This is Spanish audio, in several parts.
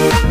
Thank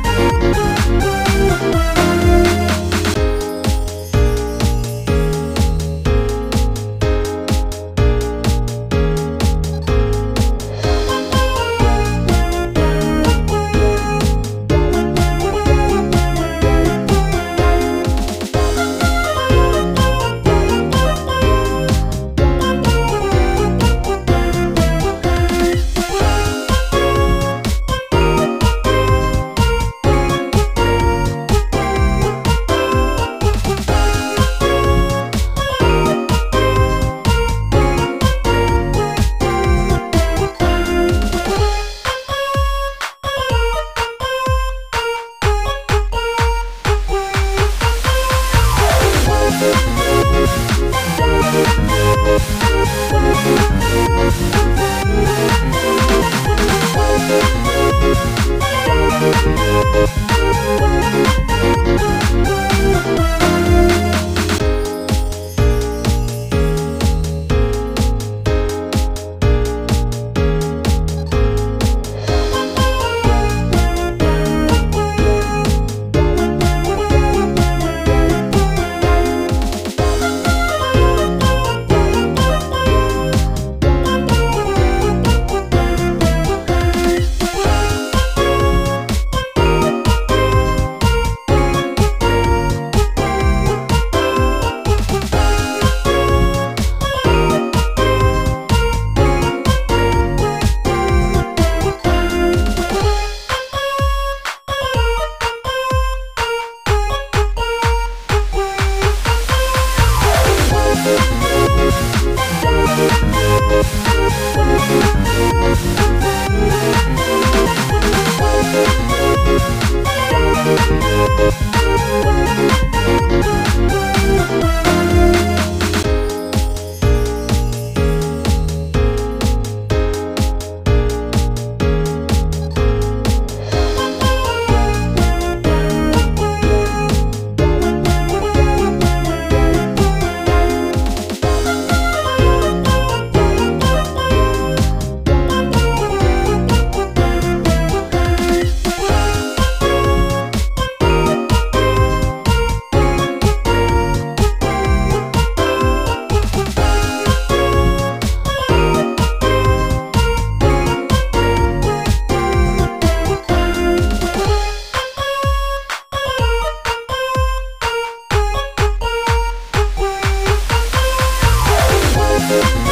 Thank